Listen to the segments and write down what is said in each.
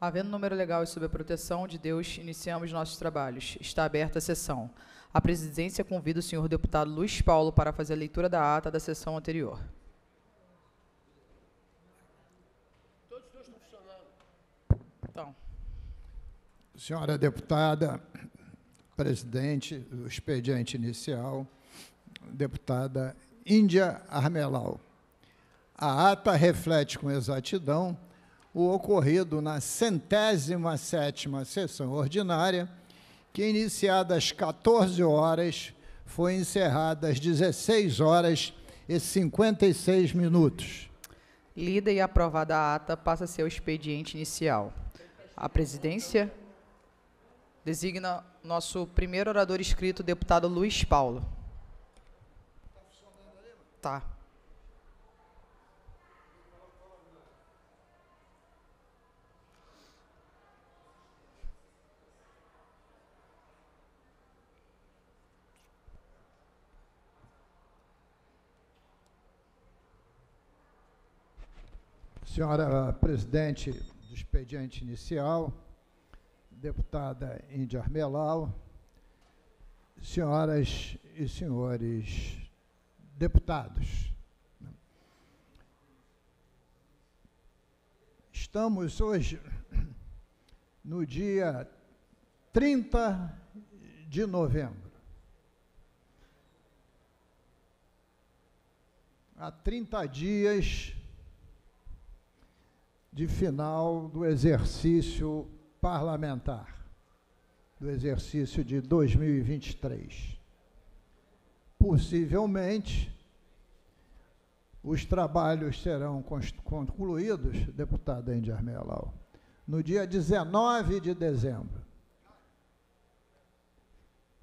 Havendo número legal e sob a proteção de Deus, iniciamos nossos trabalhos. Está aberta a sessão. A presidência convida o senhor deputado Luiz Paulo para fazer a leitura da ata da sessão anterior. Então, Senhora deputada, presidente do expediente inicial, deputada Índia Armelau. A ata reflete com exatidão o ocorrido na centésima sétima sessão ordinária, que, iniciada às 14 horas, foi encerrada às 16 horas e 56 minutos. lida e aprovada a ata, passa a ser o expediente inicial. A presidência designa nosso primeiro orador inscrito, deputado Luiz Paulo. Tá. Senhora presidente do expediente inicial, deputada Índia Armelau, senhoras e senhores deputados. Estamos hoje no dia 30 de novembro. Há 30 dias de final do exercício parlamentar, do exercício de 2023. Possivelmente, os trabalhos serão concluídos, deputada Índia Armelau, no dia 19 de dezembro.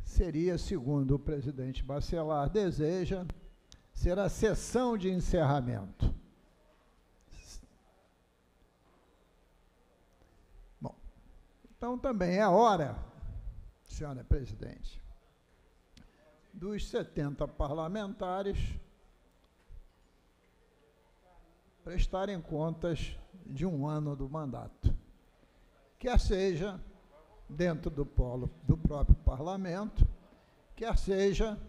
Seria, segundo o presidente Bacelar deseja, ser a sessão de encerramento. Então também é hora, senhora presidente, dos 70 parlamentares prestarem contas de um ano do mandato. Quer seja dentro do polo do próprio parlamento, quer seja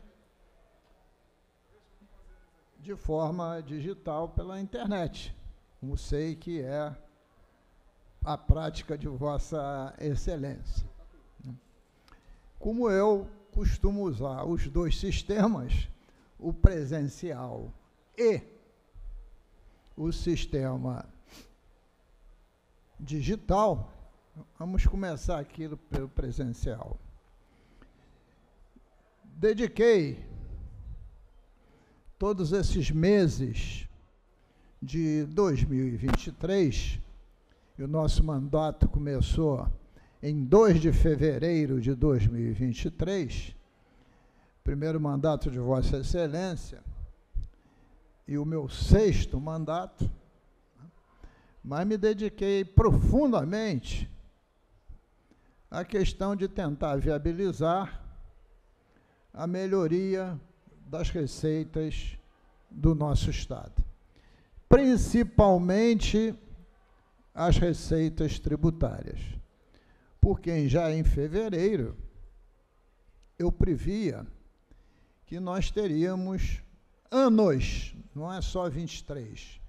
de forma digital pela internet, como sei que é a prática de Vossa Excelência. Como eu costumo usar os dois sistemas, o presencial e o sistema digital, vamos começar aqui pelo presencial. Dediquei todos esses meses de 2023 e o nosso mandato começou em 2 de fevereiro de 2023, primeiro mandato de Vossa Excelência, e o meu sexto mandato, mas me dediquei profundamente à questão de tentar viabilizar a melhoria das receitas do nosso Estado, principalmente as receitas tributárias. Porque já em fevereiro eu previa que nós teríamos anos, não é só 23,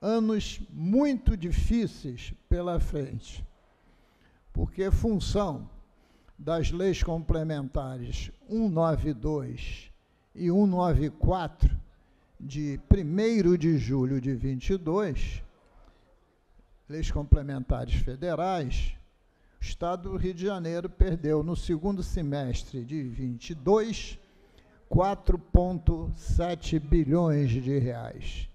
anos muito difíceis pela frente. Porque função das leis complementares 192 e 194 de 1 de julho de 22, leis complementares federais, o Estado do Rio de Janeiro perdeu no segundo semestre de 22 4,7 bilhões de reais.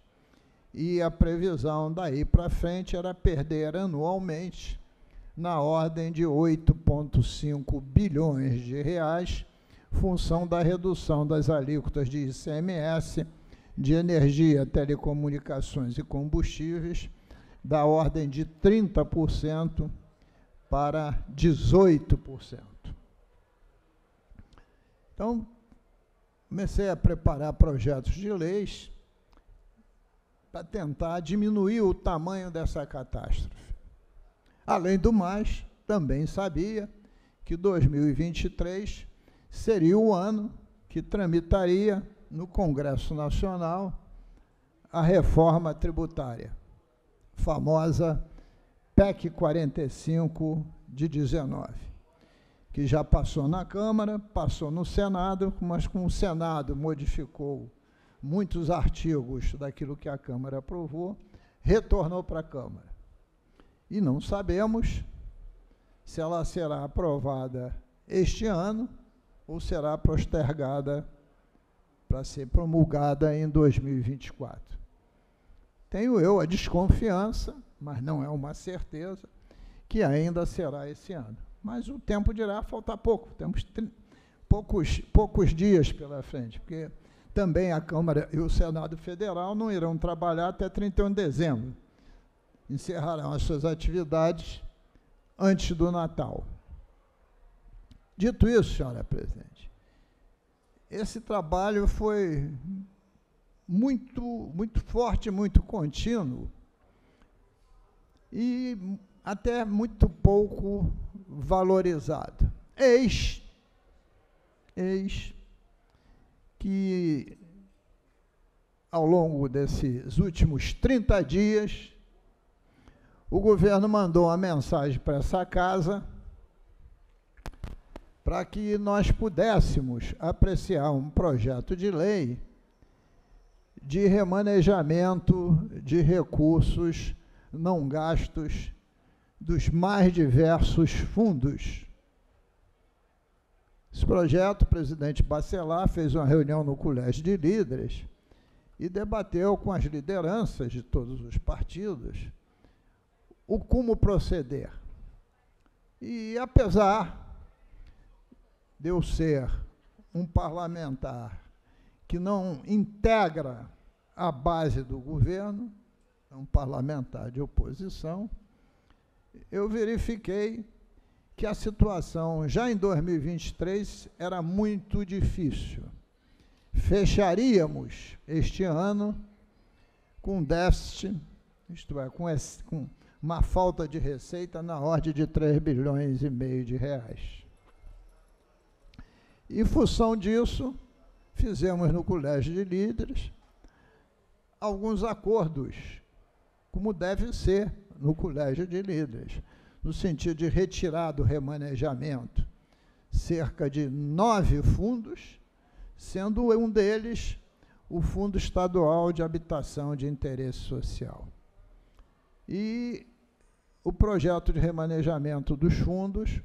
E a previsão daí para frente era perder anualmente na ordem de 8,5 bilhões de reais, função da redução das alíquotas de ICMS, de energia, telecomunicações e combustíveis, da ordem de 30% para 18%. Então, comecei a preparar projetos de leis para tentar diminuir o tamanho dessa catástrofe. Além do mais, também sabia que 2023 seria o ano que tramitaria no Congresso Nacional a reforma tributária, famosa PEC 45 de 19, que já passou na Câmara, passou no Senado, mas com o Senado modificou muitos artigos daquilo que a Câmara aprovou, retornou para a Câmara. E não sabemos se ela será aprovada este ano ou será postergada para ser promulgada em 2024. Tenho eu a desconfiança, mas não é uma certeza, que ainda será esse ano. Mas o tempo dirá faltar pouco, temos poucos, poucos dias pela frente, porque também a Câmara e o Senado Federal não irão trabalhar até 31 de dezembro. Encerrarão as suas atividades antes do Natal. Dito isso, senhora presidente, esse trabalho foi muito, muito forte, muito contínuo e até muito pouco valorizado. Eis, eis que ao longo desses últimos 30 dias o governo mandou uma mensagem para essa casa para que nós pudéssemos apreciar um projeto de lei de remanejamento de recursos não gastos dos mais diversos fundos. Esse projeto, o presidente Bacelar fez uma reunião no Colégio de Líderes e debateu com as lideranças de todos os partidos o como proceder. E apesar de eu ser um parlamentar que não integra a base do governo, um parlamentar de oposição, eu verifiquei que a situação já em 2023 era muito difícil. Fecharíamos este ano com déficit, isto é, com, esse, com uma falta de receita na ordem de 3 bilhões e meio de reais. Em função disso, fizemos no Colégio de Líderes alguns acordos, como deve ser no Colégio de Líderes, no sentido de retirar do remanejamento cerca de nove fundos, sendo um deles o Fundo Estadual de Habitação de Interesse Social. E o projeto de remanejamento dos fundos,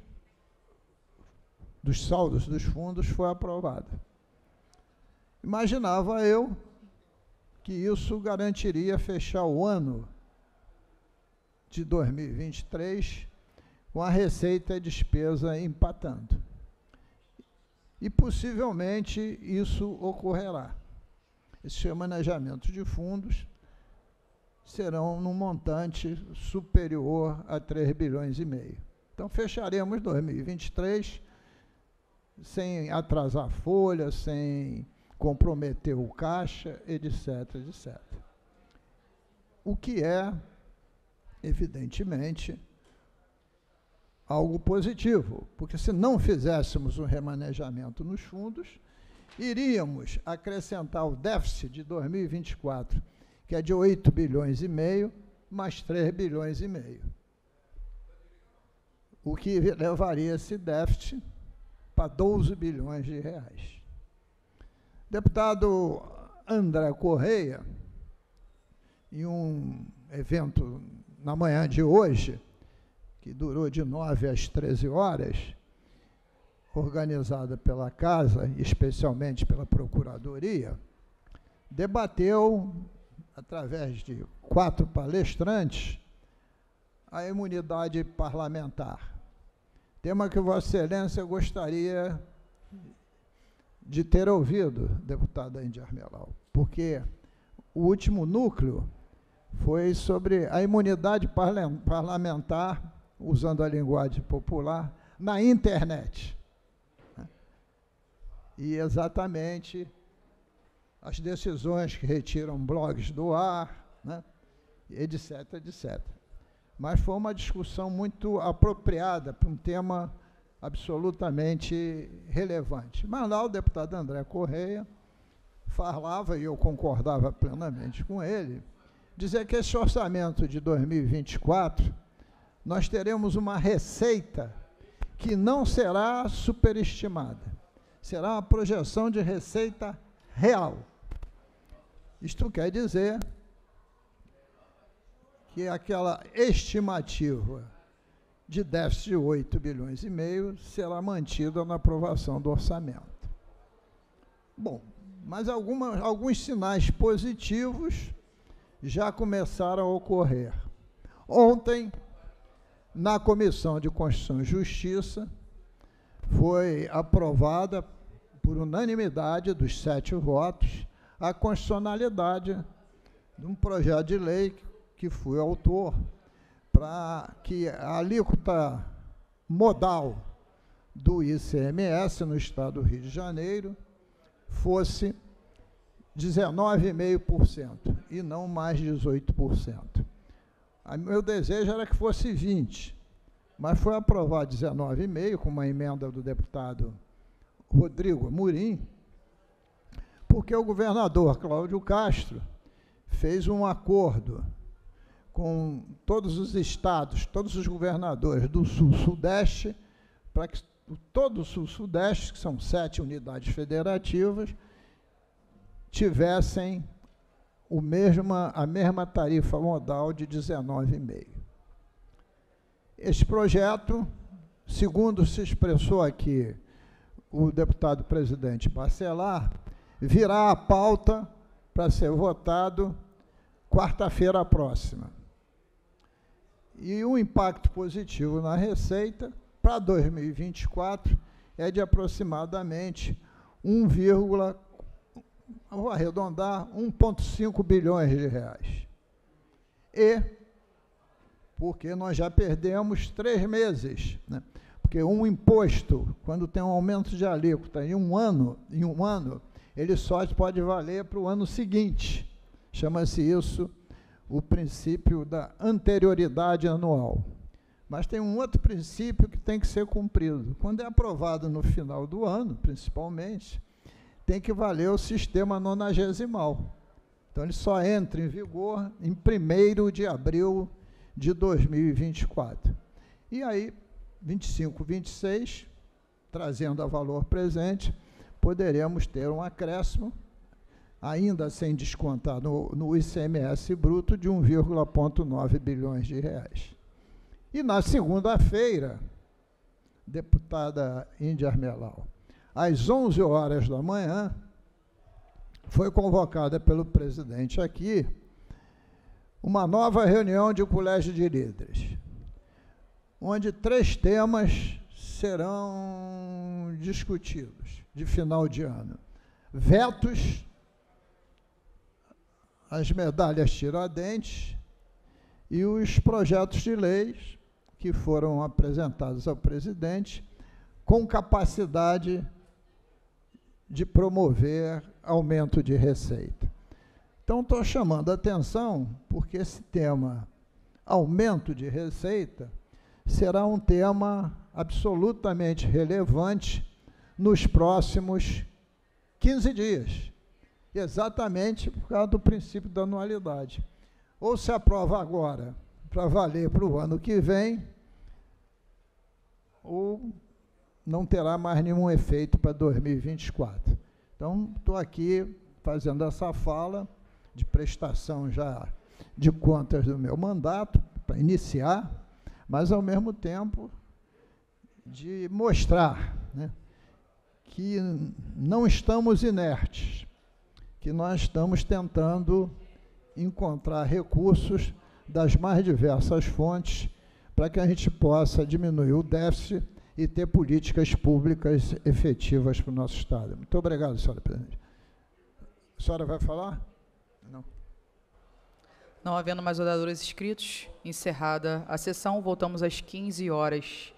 dos saldos dos fundos, foi aprovado. Imaginava eu que isso garantiria fechar o ano de 2023 com a receita e despesa empatando. E possivelmente isso ocorrerá. Esses remanejamentos de fundos serão num montante superior a 3 bilhões e meio. Então, fecharemos 2023 sem atrasar folha, sem comprometer o caixa, etc, etc. O que é, evidentemente, algo positivo, porque se não fizéssemos um remanejamento nos fundos, iríamos acrescentar o déficit de 2024 que é de 8 bilhões e meio, mais 3 bilhões e meio. O que levaria esse déficit para 12 bilhões de reais. Deputado André Correia, em um evento na manhã de hoje, que durou de 9 às 13 horas, organizada pela Casa, especialmente pela Procuradoria, debateu através de quatro palestrantes, a imunidade parlamentar. Tema que Vossa Excelência gostaria de ter ouvido, deputada Indy Armelau, porque o último núcleo foi sobre a imunidade parlamentar, usando a linguagem popular, na internet. E exatamente as decisões que retiram blogs do ar, né? etc, etc. mas foi uma discussão muito apropriada para um tema absolutamente relevante. Mas lá o deputado André Correia falava, e eu concordava plenamente com ele, dizer que esse orçamento de 2024 nós teremos uma receita que não será superestimada. Será uma projeção de receita real. Isto quer dizer que aquela estimativa de déficit de 8 bilhões e meio será mantida na aprovação do orçamento. Bom, mas alguma, alguns sinais positivos já começaram a ocorrer. Ontem, na Comissão de Constituição e Justiça, foi aprovada por unanimidade dos sete votos a constitucionalidade de um projeto de lei que fui autor para que a alíquota modal do ICMS no estado do Rio de Janeiro fosse 19,5% e não mais 18%. O meu desejo era que fosse 20%, mas foi aprovado 19,5% com uma emenda do deputado Rodrigo Murim, porque o governador Cláudio Castro fez um acordo com todos os estados, todos os governadores do Sul-Sudeste, para que todo o Sul-Sudeste, que são sete unidades federativas, tivessem o mesma, a mesma tarifa modal de 19,5. Este projeto, segundo se expressou aqui o deputado presidente Bacelar, virá à pauta para ser votado quarta-feira próxima. E o impacto positivo na receita para 2024 é de aproximadamente 1, vou arredondar, 1,5 bilhões de reais. E porque nós já perdemos três meses, né? porque um imposto, quando tem um aumento de alíquota em um ano, em um ano, ele só pode valer para o ano seguinte. Chama-se isso o princípio da anterioridade anual. Mas tem um outro princípio que tem que ser cumprido. Quando é aprovado no final do ano, principalmente, tem que valer o sistema nonagesimal. Então, ele só entra em vigor em 1 de abril de 2024. E aí, 25, 26, trazendo a valor presente, poderemos ter um acréscimo, ainda sem descontar no, no ICMS bruto, de 1,9 bilhões de reais. E na segunda-feira, deputada Índia Armelau, às 11 horas da manhã, foi convocada pelo presidente aqui uma nova reunião de colégio de líderes, onde três temas serão discutidos de final de ano. Vetos, as medalhas Tiradentes e os projetos de leis que foram apresentados ao presidente com capacidade de promover aumento de receita. Então, estou chamando a atenção porque esse tema, aumento de receita, será um tema absolutamente relevante nos próximos 15 dias, exatamente por causa do princípio da anualidade. Ou se aprova agora para valer para o ano que vem, ou não terá mais nenhum efeito para 2024. Então, estou aqui fazendo essa fala de prestação já de contas do meu mandato, para iniciar, mas, ao mesmo tempo, de mostrar né, que não estamos inertes, que nós estamos tentando encontrar recursos das mais diversas fontes para que a gente possa diminuir o déficit e ter políticas públicas efetivas para o nosso Estado. Muito obrigado, senhora presidente. A senhora vai falar? Não. Não havendo mais oradores inscritos, encerrada a sessão, voltamos às 15 horas.